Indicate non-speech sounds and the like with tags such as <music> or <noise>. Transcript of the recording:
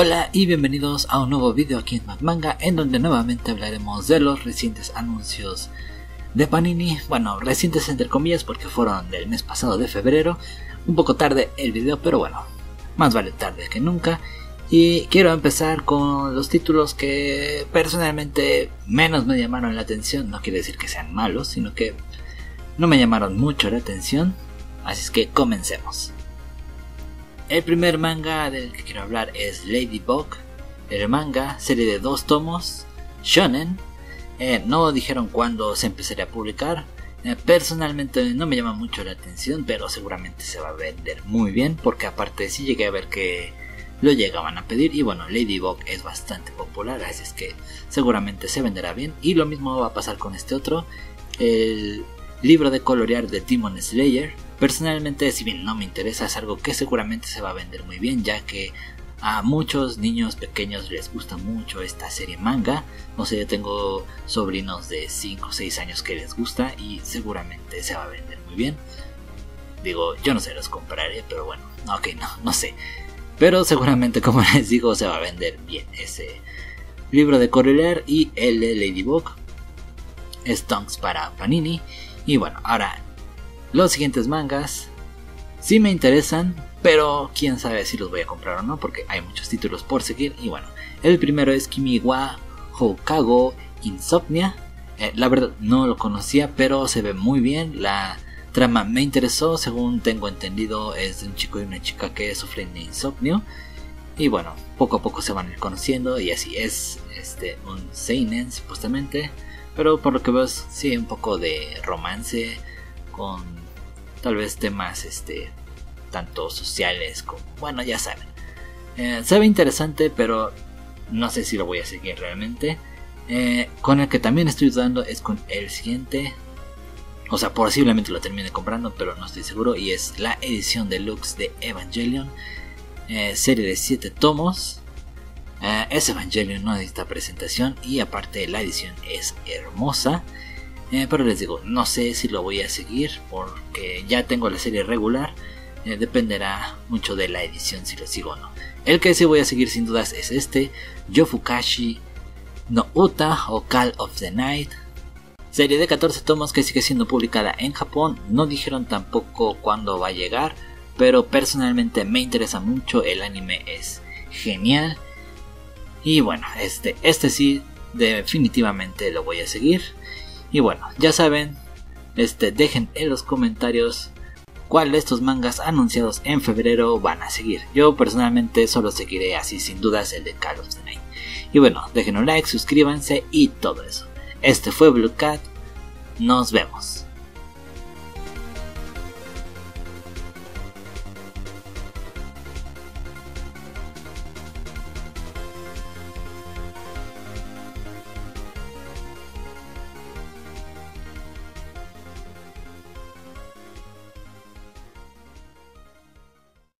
Hola y bienvenidos a un nuevo video aquí en Mad Manga en donde nuevamente hablaremos de los recientes anuncios de Panini, bueno, recientes entre comillas porque fueron del mes pasado de febrero, un poco tarde el video pero bueno, más vale tarde que nunca. Y quiero empezar con los títulos que personalmente menos me llamaron la atención, no quiere decir que sean malos, sino que no me llamaron mucho la atención, así es que comencemos. El primer manga del que quiero hablar es Ladybug. El manga, serie de dos tomos, shonen. Eh, no dijeron cuándo se empezaría a publicar. Eh, personalmente no me llama mucho la atención, pero seguramente se va a vender muy bien, porque aparte sí llegué a ver que lo llegaban a pedir y bueno, Ladybug es bastante popular, así es que seguramente se venderá bien. Y lo mismo va a pasar con este otro, el libro de colorear de Demon Slayer Personalmente, si bien no me interesa, es algo que seguramente se va a vender muy bien, ya que a muchos niños pequeños les gusta mucho esta serie manga. No sé, yo tengo sobrinos de 5 o 6 años que les gusta y seguramente se va a vender muy bien. Digo, yo no se los compraré, pero bueno, ok, no, no sé. Pero seguramente, <laughs> como les digo, se va a vender bien ese libro de correler y el de Ladybug. Stonks para Panini. Y bueno, ahora los siguientes mangas sí me interesan, pero quién sabe si los voy a comprar o no, porque hay muchos títulos por seguir. Y bueno, el primero es Kimi wa Hokago Insomnia. Eh, la verdad no lo conocía, pero se ve muy bien. La trama me interesó, según tengo entendido, es de un chico y una chica que sufren de insomnio. Y bueno, poco a poco se van conociendo y así es este, un Seinen supuestamente. Pero por lo que veo, sí, un poco de romance con tal vez temas este tanto sociales como bueno ya saben. Eh, se ve interesante pero no sé si lo voy a seguir realmente. Eh, con el que también estoy dudando es con el siguiente. O sea posiblemente lo termine comprando pero no estoy seguro. Y es la edición deluxe de Evangelion eh, serie de 7 tomos es Evangelion no esta presentación y aparte la edición es hermosa eh, pero les digo, no sé si lo voy a seguir porque ya tengo la serie regular. Eh, dependerá mucho de la edición si lo sigo o no. El que sí voy a seguir sin dudas es este, Yofukashi no Uta o Call of the Night. Serie de 14 tomos que sigue siendo publicada en Japón. No dijeron tampoco cuándo va a llegar, pero personalmente me interesa mucho. El anime es genial. Y bueno, este, este sí definitivamente lo voy a seguir. Y bueno, ya saben, este, dejen en los comentarios cuál de estos mangas anunciados en febrero van a seguir. Yo personalmente solo seguiré así sin dudas el de Call of the Night. Y bueno, dejen un like, suscríbanse y todo eso. Este fue Blue Cat. Nos vemos.